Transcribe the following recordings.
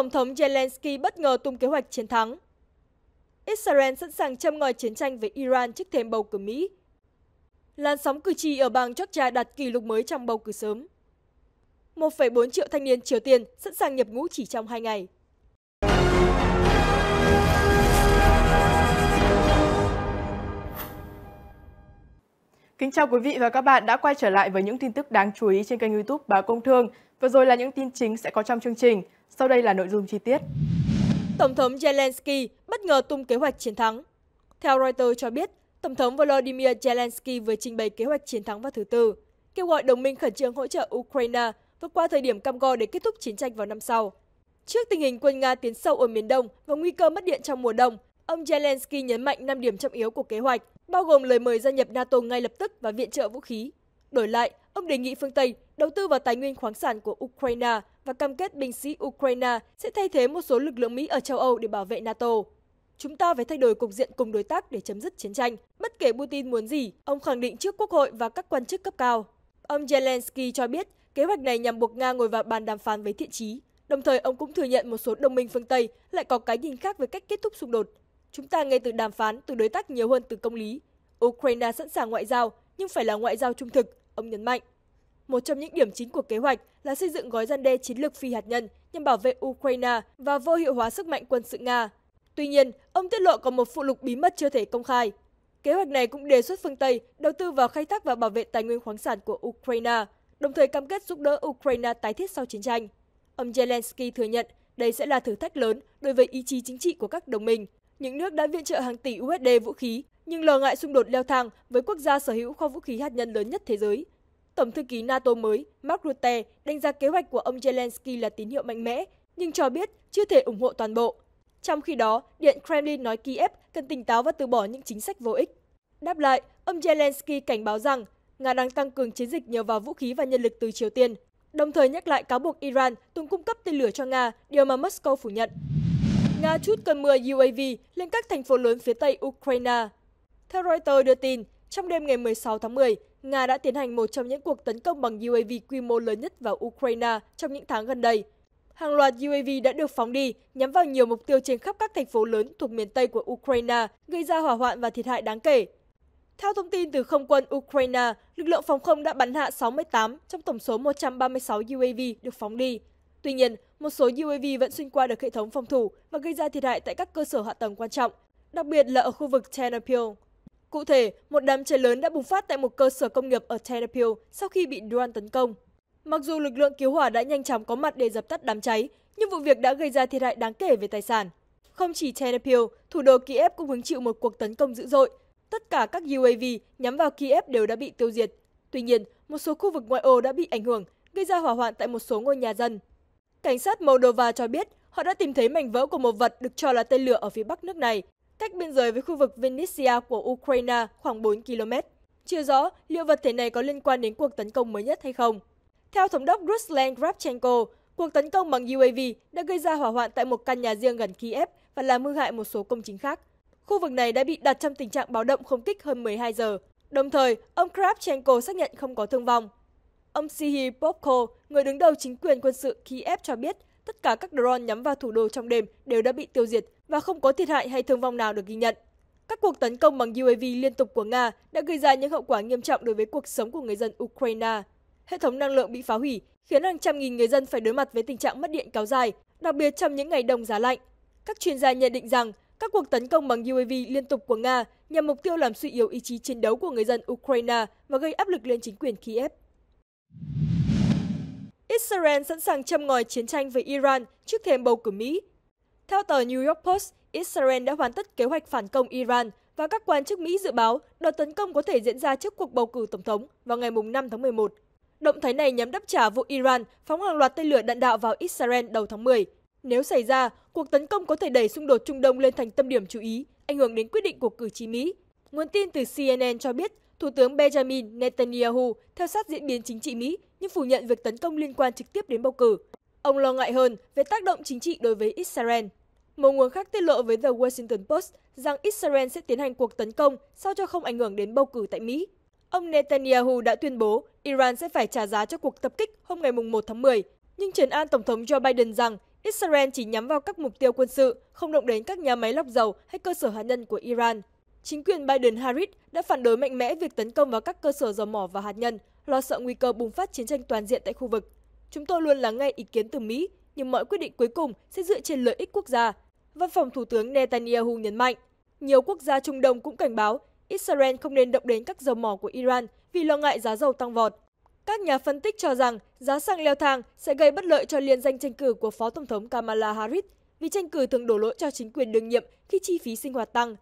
Tổng thống Zelensky bất ngờ tung kế hoạch chiến thắng. Israel sẵn sàng châm ngòi chiến tranh với Iran trước thềm bầu cử Mỹ. Làn sóng cử tri ở bang Georgia đạt kỷ lục mới trong bầu cử sớm. 1,4 triệu thanh niên Triều Tiên sẵn sàng nhập ngũ chỉ trong 2 ngày. Kính chào quý vị và các bạn đã quay trở lại với những tin tức đáng chú ý trên kênh youtube Báo Công Thương. Vừa rồi là những tin chính sẽ có trong chương trình. Sau đây là nội dung chi tiết. Tổng thống Zelensky bất ngờ tung kế hoạch chiến thắng. Theo Reuters cho biết, Tổng thống Volodymyr Zelensky vừa trình bày kế hoạch chiến thắng vào thứ Tư, kêu gọi đồng minh khẩn trương hỗ trợ Ukraine vượt qua thời điểm cam go để kết thúc chiến tranh vào năm sau. Trước tình hình quân Nga tiến sâu ở miền Đông và nguy cơ mất điện trong mùa đông, ông Zelensky nhấn mạnh 5 điểm trọng yếu của kế hoạch, bao gồm lời mời gia nhập NATO ngay lập tức và viện trợ vũ khí. Đổi lại, ông đề nghị phương Tây đầu tư vào tài nguyên khoáng sản của Ukraine và cam kết binh sĩ Ukraine sẽ thay thế một số lực lượng Mỹ ở châu Âu để bảo vệ NATO. Chúng ta phải thay đổi cục diện cùng đối tác để chấm dứt chiến tranh, bất kể Putin muốn gì, ông khẳng định trước Quốc hội và các quan chức cấp cao. Ông Zelensky cho biết kế hoạch này nhằm buộc Nga ngồi vào bàn đàm phán với thiện trí. Đồng thời, ông cũng thừa nhận một số đồng minh phương Tây lại có cái nhìn khác về cách kết thúc xung đột. Chúng ta nghe từ đàm phán, từ đối tác nhiều hơn từ công lý. Ukraine sẵn sàng ngoại giao, nhưng phải là ngoại giao trung thực, ông nhấn mạnh. Một trong những điểm chính của kế hoạch là xây dựng gói gian đe chiến lược phi hạt nhân nhằm bảo vệ Ukraine và vô hiệu hóa sức mạnh quân sự Nga. Tuy nhiên, ông tiết lộ có một phụ lục bí mật chưa thể công khai. Kế hoạch này cũng đề xuất phương Tây đầu tư vào khai thác và bảo vệ tài nguyên khoáng sản của Ukraine, đồng thời cam kết giúp đỡ Ukraine tái thiết sau chiến tranh. Ông Zelensky thừa nhận đây sẽ là thử thách lớn đối với ý chí chính trị của các đồng minh. Những nước đã viện trợ hàng tỷ USD vũ khí, nhưng lo ngại xung đột leo thang với quốc gia sở hữu kho vũ khí hạt nhân lớn nhất thế giới. Tổng thư ký NATO mới Mark Rutte đánh giá kế hoạch của ông Zelensky là tín hiệu mạnh mẽ, nhưng cho biết chưa thể ủng hộ toàn bộ. Trong khi đó, Điện Kremlin nói Kiev cần tỉnh táo và từ bỏ những chính sách vô ích. Đáp lại, ông Zelensky cảnh báo rằng Nga đang tăng cường chiến dịch nhờ vào vũ khí và nhân lực từ Triều Tiên, đồng thời nhắc lại cáo buộc Iran từng cung cấp tên lửa cho Nga, điều mà Moscow phủ nhận. Nga chút cơn mưa UAV lên các thành phố lớn phía tây Ukraine. Theo Reuters đưa tin, trong đêm ngày 16 tháng 10, Nga đã tiến hành một trong những cuộc tấn công bằng UAV quy mô lớn nhất vào Ukraine trong những tháng gần đây. Hàng loạt UAV đã được phóng đi nhắm vào nhiều mục tiêu trên khắp các thành phố lớn thuộc miền Tây của Ukraine, gây ra hỏa hoạn và thiệt hại đáng kể. Theo thông tin từ không quân Ukraine, lực lượng phòng không đã bắn hạ 68 trong tổng số 136 UAV được phóng đi. Tuy nhiên, một số UAV vẫn xuyên qua được hệ thống phòng thủ và gây ra thiệt hại tại các cơ sở hạ tầng quan trọng, đặc biệt là ở khu vực Chernobyl. Cụ thể, một đám cháy lớn đã bùng phát tại một cơ sở công nghiệp ở Ternopil sau khi bị drone tấn công. Mặc dù lực lượng cứu hỏa đã nhanh chóng có mặt để dập tắt đám cháy, nhưng vụ việc đã gây ra thiệt hại đáng kể về tài sản. Không chỉ Ternopil, thủ đô Kiev cũng hứng chịu một cuộc tấn công dữ dội. Tất cả các UAV nhắm vào Kiev đều đã bị tiêu diệt. Tuy nhiên, một số khu vực ngoại ô đã bị ảnh hưởng, gây ra hỏa hoạn tại một số ngôi nhà dân. Cảnh sát Moldova cho biết họ đã tìm thấy mảnh vỡ của một vật được cho là tên lửa ở phía bắc nước này, cách biên giới với khu vực Vinnytsia của Ukraine khoảng 4 km. Chưa rõ liệu vật thể này có liên quan đến cuộc tấn công mới nhất hay không. Theo thống đốc Ruslan Grabchenko, cuộc tấn công bằng UAV đã gây ra hỏa hoạn tại một căn nhà riêng gần Kiev và làm hư hại một số công trình khác. Khu vực này đã bị đặt trong tình trạng báo động không kích hơn 12 giờ. Đồng thời, ông Grabchenko xác nhận không có thương vong. Ông Sihi Popko, người đứng đầu chính quyền quân sự Kiev cho biết tất cả các drone nhắm vào thủ đô trong đêm đều đã bị tiêu diệt và không có thiệt hại hay thương vong nào được ghi nhận. Các cuộc tấn công bằng UAV liên tục của Nga đã gây ra những hậu quả nghiêm trọng đối với cuộc sống của người dân Ukraine. Hệ thống năng lượng bị phá hủy, khiến hàng trăm nghìn người dân phải đối mặt với tình trạng mất điện kéo dài, đặc biệt trong những ngày đông giá lạnh. Các chuyên gia nhận định rằng các cuộc tấn công bằng UAV liên tục của Nga nhằm mục tiêu làm suy yếu ý chí chiến đấu của người dân Ukraine và gây áp lực lên chính quyền Kiev. Israel sẵn sàng châm ngòi chiến tranh với Iran trước thềm bầu cử Mỹ. Theo tờ New York Post, Israel đã hoàn tất kế hoạch phản công Iran và các quan chức Mỹ dự báo đợt tấn công có thể diễn ra trước cuộc bầu cử tổng thống vào ngày 5 tháng 11. Động thái này nhằm đáp trả vụ Iran phóng hàng loạt tên lửa đạn đạo vào Israel đầu tháng 10. Nếu xảy ra, cuộc tấn công có thể đẩy xung đột Trung Đông lên thành tâm điểm chú ý, ảnh hưởng đến quyết định của cử tri Mỹ. Nguồn tin từ CNN cho biết, Thủ tướng Benjamin Netanyahu theo sát diễn biến chính trị Mỹ nhưng phủ nhận việc tấn công liên quan trực tiếp đến bầu cử. Ông lo ngại hơn về tác động chính trị đối với Israel. Một nguồn khác tiết lộ với The Washington Post rằng Israel sẽ tiến hành cuộc tấn công sao cho không ảnh hưởng đến bầu cử tại Mỹ. Ông Netanyahu đã tuyên bố Iran sẽ phải trả giá cho cuộc tập kích hôm ngày 1 tháng 10, nhưng trấn an Tổng thống Joe Biden rằng Israel chỉ nhắm vào các mục tiêu quân sự, không động đến các nhà máy lọc dầu hay cơ sở hạt nhân của Iran. Chính quyền Biden-Harris đã phản đối mạnh mẽ việc tấn công vào các cơ sở dầu mỏ và hạt nhân, lo sợ nguy cơ bùng phát chiến tranh toàn diện tại khu vực. Chúng tôi luôn lắng nghe ý kiến từ Mỹ, nhưng mọi quyết định cuối cùng sẽ dựa trên lợi ích quốc gia. Văn phòng Thủ tướng Netanyahu nhấn mạnh, nhiều quốc gia Trung Đông cũng cảnh báo Israel không nên động đến các dầu mỏ của Iran vì lo ngại giá dầu tăng vọt. Các nhà phân tích cho rằng giá xăng leo thang sẽ gây bất lợi cho liên danh tranh cử của Phó Tổng thống Kamala Harris vì tranh cử thường đổ lỗi cho chính quyền đương nhiệm khi chi phí sinh hoạt tăng.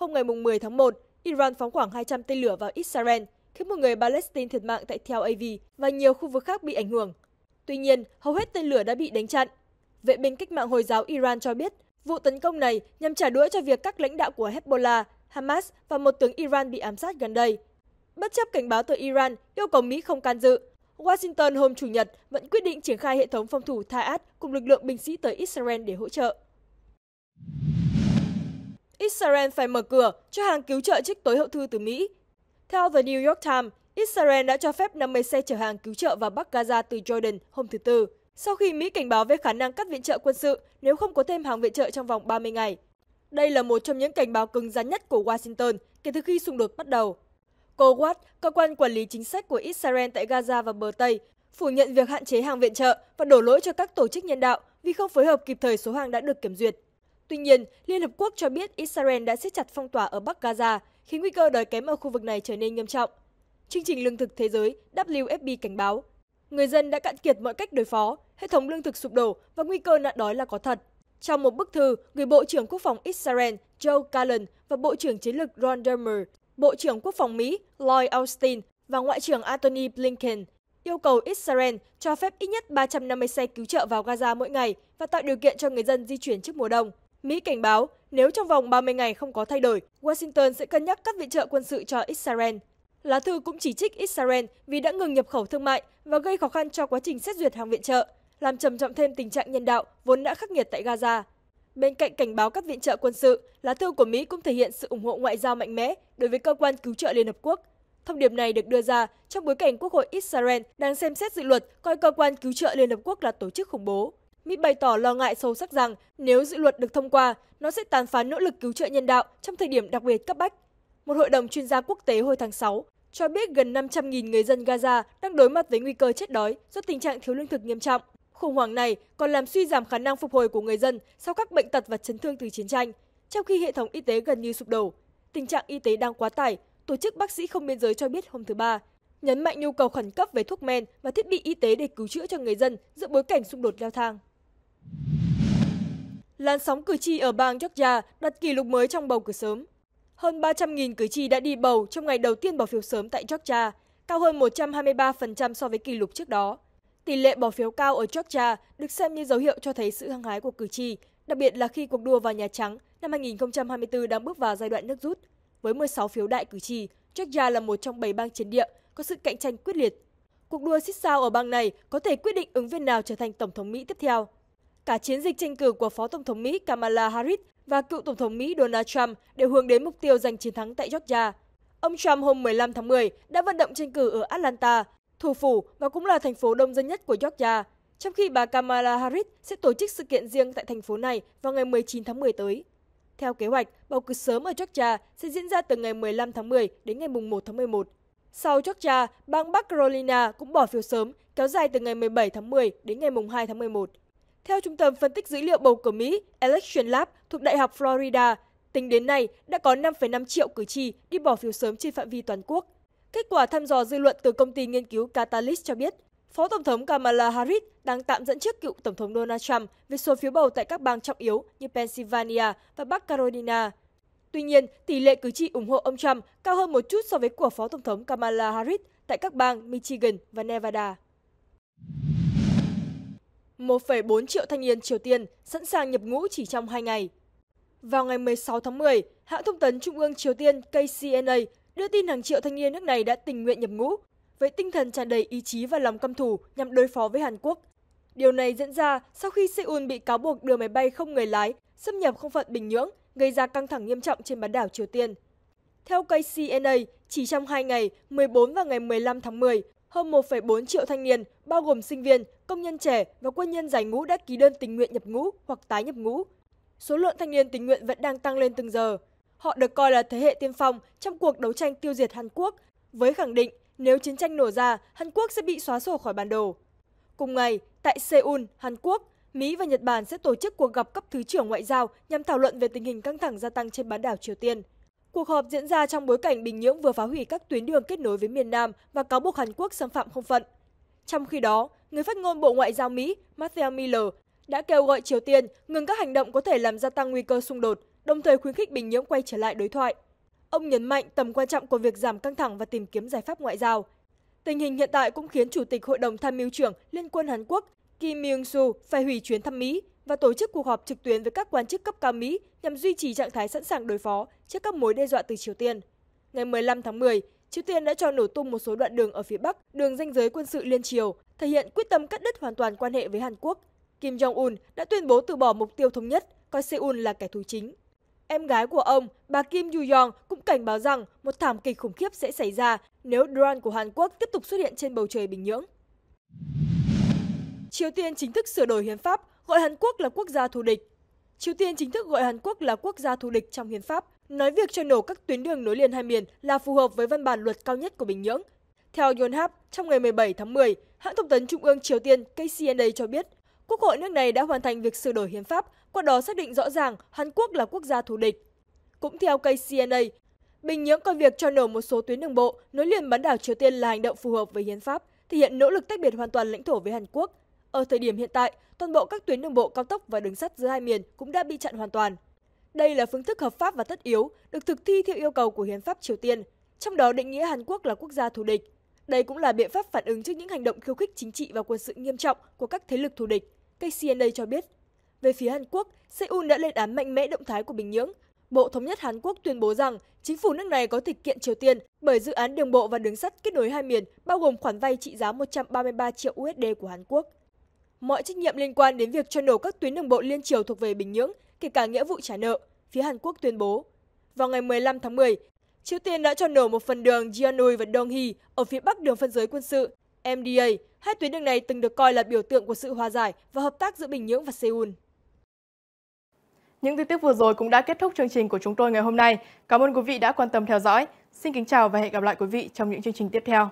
Hôm ngày 10 tháng 1, Iran phóng khoảng 200 tên lửa vào Israel, khiến một người Palestine thiệt mạng tại Tel Aviv và nhiều khu vực khác bị ảnh hưởng. Tuy nhiên, hầu hết tên lửa đã bị đánh chặn. Vệ binh cách mạng Hồi giáo Iran cho biết, vụ tấn công này nhằm trả đũa cho việc các lãnh đạo của Hezbollah, Hamas và một tướng Iran bị ám sát gần đây. Bất chấp cảnh báo từ Iran yêu cầu Mỹ không can dự, Washington hôm Chủ nhật vẫn quyết định triển khai hệ thống phòng thủ Tha'ad cùng lực lượng binh sĩ tới Israel để hỗ trợ. Israel phải mở cửa cho hàng cứu trợ trích tối hậu thư từ Mỹ. Theo The New York Times, Israel đã cho phép 50 xe chở hàng cứu trợ vào Bắc Gaza từ Jordan hôm thứ Tư, sau khi Mỹ cảnh báo về khả năng cắt viện trợ quân sự nếu không có thêm hàng viện trợ trong vòng 30 ngày. Đây là một trong những cảnh báo cứng rắn nhất của Washington kể từ khi xung đột bắt đầu. Cô Watt, cơ quan quản lý chính sách của Israel tại Gaza và bờ Tây, phủ nhận việc hạn chế hàng viện trợ và đổ lỗi cho các tổ chức nhân đạo vì không phối hợp kịp thời số hàng đã được kiểm duyệt. Tuy nhiên, Liên Hợp Quốc cho biết Israel đã siết chặt phong tỏa ở Bắc Gaza, khiến nguy cơ đói kém ở khu vực này trở nên nghiêm trọng. Chương trình Lương thực Thế giới WFP cảnh báo, người dân đã cạn kiệt mọi cách đối phó, hệ thống lương thực sụp đổ và nguy cơ nạn đói là có thật. Trong một bức thư gửi Bộ trưởng Quốc phòng Israel Joe Gallant và Bộ trưởng Chiến lược Ron Dermer, Bộ trưởng Quốc phòng Mỹ Lloyd Austin và Ngoại trưởng Antony Blinken yêu cầu Israel cho phép ít nhất 350 xe cứu trợ vào Gaza mỗi ngày và tạo điều kiện cho người dân di chuyển trước mùa đông. Mỹ cảnh báo nếu trong vòng 30 ngày không có thay đổi, Washington sẽ cân nhắc cắt viện trợ quân sự cho Israel. Lá thư cũng chỉ trích Israel vì đã ngừng nhập khẩu thương mại và gây khó khăn cho quá trình xét duyệt hàng viện trợ, làm trầm trọng thêm tình trạng nhân đạo vốn đã khắc nghiệt tại Gaza. Bên cạnh cảnh báo các viện trợ quân sự, lá thư của Mỹ cũng thể hiện sự ủng hộ ngoại giao mạnh mẽ đối với cơ quan cứu trợ Liên Hợp Quốc. Thông điệp này được đưa ra trong bối cảnh Quốc hội Israel đang xem xét dự luật coi cơ quan cứu trợ Liên Hợp Quốc là tổ chức khủng bố. Mỹ bày tỏ lo ngại sâu sắc rằng nếu dự luật được thông qua, nó sẽ tàn phá nỗ lực cứu trợ nhân đạo trong thời điểm đặc biệt cấp bách. Một hội đồng chuyên gia quốc tế hồi tháng 6 cho biết gần 500.000 người dân Gaza đang đối mặt với nguy cơ chết đói do tình trạng thiếu lương thực nghiêm trọng. Khủng hoảng này còn làm suy giảm khả năng phục hồi của người dân sau các bệnh tật và chấn thương từ chiến tranh, trong khi hệ thống y tế gần như sụp đổ. Tình trạng y tế đang quá tải, Tổ chức Bác sĩ Không Biên giới cho biết hôm thứ Ba, nhấn mạnh nhu cầu khẩn cấp về thuốc men và thiết bị y tế để cứu chữa cho người dân giữa bối cảnh xung đột leo thang. Làn sóng cử tri ở bang Georgia đặt kỷ lục mới trong bầu cử sớm. Hơn 300.000 cử tri đã đi bầu trong ngày đầu tiên bỏ phiếu sớm tại Georgia, cao hơn 123% so với kỷ lục trước đó. Tỷ lệ bỏ phiếu cao ở Georgia được xem như dấu hiệu cho thấy sự hăng hái của cử tri, đặc biệt là khi cuộc đua vào Nhà Trắng năm 2024 đang bước vào giai đoạn nước rút. Với 16 phiếu đại cử tri, Georgia là một trong 7 bang chiến địa có sự cạnh tranh quyết liệt. Cuộc đua xích sao ở bang này có thể quyết định ứng viên nào trở thành Tổng thống Mỹ tiếp theo. Cả chiến dịch tranh cử của Phó Tổng thống Mỹ Kamala Harris và cựu Tổng thống Mỹ Donald Trump đều hướng đến mục tiêu giành chiến thắng tại Georgia. Ông Trump hôm 15 tháng 10 đã vận động tranh cử ở Atlanta, thủ phủ và cũng là thành phố đông dân nhất của Georgia, trong khi bà Kamala Harris sẽ tổ chức sự kiện riêng tại thành phố này vào ngày 19 tháng 10 tới. Theo kế hoạch, bầu cử sớm ở Georgia sẽ diễn ra từ ngày 15 tháng 10 đến ngày 1 tháng 11. Sau Georgia, bang Bắc Carolina cũng bỏ phiếu sớm, kéo dài từ ngày 17 tháng 10 đến ngày 2 tháng 11. Theo Trung tâm Phân tích Dữ liệu Bầu cử Mỹ Election Lab thuộc Đại học Florida, tính đến nay đã có 5,5 triệu cử tri đi bỏ phiếu sớm trên phạm vi toàn quốc. Kết quả thăm dò dư luận từ công ty nghiên cứu Catalyst cho biết, Phó Tổng thống Kamala Harris đang tạm dẫn trước cựu Tổng thống Donald Trump về số phiếu bầu tại các bang trọng yếu như Pennsylvania và Bắc Carolina. Tuy nhiên, tỷ lệ cử tri ủng hộ ông Trump cao hơn một chút so với của Phó Tổng thống Kamala Harris tại các bang Michigan và Nevada. 1,4 triệu thanh niên Triều Tiên sẵn sàng nhập ngũ chỉ trong 2 ngày. Vào ngày 16 tháng 10, hãng thông tấn Trung ương Triều Tiên KCNA đưa tin hàng triệu thanh niên nước này đã tình nguyện nhập ngũ với tinh thần tràn đầy ý chí và lòng căm thù nhằm đối phó với Hàn Quốc. Điều này diễn ra sau khi Seoul bị cáo buộc đưa máy bay không người lái xâm nhập không phận Bình Nhưỡng, gây ra căng thẳng nghiêm trọng trên bán đảo Triều Tiên. Theo KCNA, chỉ trong 2 ngày, 14 và ngày 15 tháng 10, hơn 1,4 triệu thanh niên, bao gồm sinh viên, công nhân trẻ và quân nhân giải ngũ đã ký đơn tình nguyện nhập ngũ hoặc tái nhập ngũ. Số lượng thanh niên tình nguyện vẫn đang tăng lên từng giờ. Họ được coi là thế hệ tiên phong trong cuộc đấu tranh tiêu diệt Hàn Quốc, với khẳng định nếu chiến tranh nổ ra, Hàn Quốc sẽ bị xóa sổ khỏi bản đồ. Cùng ngày, tại Seoul, Hàn Quốc, Mỹ và Nhật Bản sẽ tổ chức cuộc gặp cấp thứ trưởng ngoại giao nhằm thảo luận về tình hình căng thẳng gia tăng trên bán đảo Triều Tiên. Cuộc họp diễn ra trong bối cảnh Bình Nhưỡng vừa phá hủy các tuyến đường kết nối với miền Nam và cáo buộc Hàn Quốc xâm phạm không phận. Trong khi đó, người phát ngôn Bộ Ngoại giao Mỹ Matthew Miller đã kêu gọi Triều Tiên ngừng các hành động có thể làm gia tăng nguy cơ xung đột, đồng thời khuyến khích Bình Nhưỡng quay trở lại đối thoại. Ông nhấn mạnh tầm quan trọng của việc giảm căng thẳng và tìm kiếm giải pháp ngoại giao. Tình hình hiện tại cũng khiến Chủ tịch Hội đồng Tham mưu trưởng Liên quân Hàn Quốc Kim Myung-soo phải hủy chuyến thăm Mỹ và tổ chức cuộc họp trực tuyến với các quan chức cấp cao Mỹ nhằm duy trì trạng thái sẵn sàng đối phó trước các mối đe dọa từ Triều Tiên. Ngày 15 tháng 10, Triều Tiên đã cho nổ tung một số đoạn đường ở phía Bắc, đường ranh giới quân sự liên triều, thể hiện quyết tâm cắt đứt hoàn toàn quan hệ với Hàn Quốc. Kim Jong-un đã tuyên bố từ bỏ mục tiêu thống nhất, coi Seoul là kẻ thù chính. Em gái của ông, bà Kim Yu-yong cũng cảnh báo rằng một thảm kịch khủng khiếp sẽ xảy ra nếu drone của Hàn Quốc tiếp tục xuất hiện trên bầu trời Bình Nhưỡng. Triều Tiên chính thức sửa đổi hiến pháp, gọi Hàn Quốc là quốc gia thù địch. Triều Tiên chính thức gọi Hàn Quốc là quốc gia thù địch trong hiến pháp, nói việc cho nổ các tuyến đường nối liền hai miền là phù hợp với văn bản luật cao nhất của Bình Nhưỡng. Theo Yonhap, trong ngày 17 tháng 10, hãng thông tấn Trung ương Triều Tiên KCNA cho biết, Quốc hội nước này đã hoàn thành việc sửa đổi hiến pháp, qua đó xác định rõ ràng Hàn Quốc là quốc gia thù địch. Cũng theo KCNA, Bình Nhưỡng coi việc cho nổ một số tuyến đường bộ nối liền bán đảo Triều Tiên là hành động phù hợp với hiến pháp, thể hiện nỗ lực tách biệt hoàn toàn lãnh thổ với Hàn Quốc. Ở thời điểm hiện tại, toàn bộ các tuyến đường bộ cao tốc và đường sắt giữa hai miền cũng đã bị chặn hoàn toàn. Đây là phương thức hợp pháp và tất yếu, được thực thi theo yêu cầu của hiến pháp Triều Tiên, trong đó định nghĩa Hàn Quốc là quốc gia thù địch. Đây cũng là biện pháp phản ứng trước những hành động khiêu khích chính trị và quân sự nghiêm trọng của các thế lực thù địch, KCNA cho biết. Về phía Hàn Quốc, Seoul đã lên án mạnh mẽ động thái của Bình Nhưỡng. Bộ Thống nhất Hàn Quốc tuyên bố rằng chính phủ nước này có thể kiện Triều Tiên bởi dự án đường bộ và đường sắt kết nối hai miền, bao gồm khoản vay trị giá 133 triệu USD của Hàn Quốc. Mọi trách nhiệm liên quan đến việc cho nổ các tuyến đường bộ liên triều thuộc về Bình Nhưỡng, kể cả nghĩa vụ trả nợ, phía Hàn Quốc tuyên bố. Vào ngày 15 tháng 10, Triều Tiên đã cho nổ một phần đường Jeonnui và Donghi ở phía bắc đường phân giới quân sự MDA. Hai tuyến đường này từng được coi là biểu tượng của sự hòa giải và hợp tác giữa Bình Nhưỡng và Seoul. Những tin tức vừa rồi cũng đã kết thúc chương trình của chúng tôi ngày hôm nay. Cảm ơn quý vị đã quan tâm theo dõi. Xin kính chào và hẹn gặp lại quý vị trong những chương trình tiếp theo.